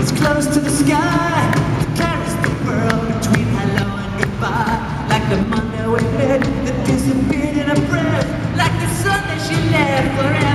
It's close to the sky. Carries the world between hello and goodbye. Like the Monday we met That disappeared in a breath. Like the sun that she left forever.